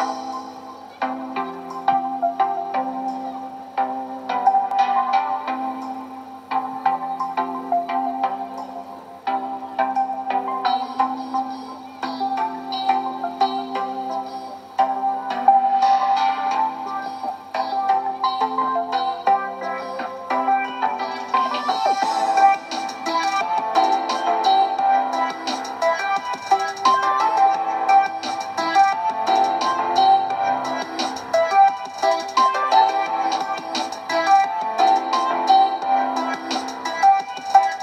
Bye.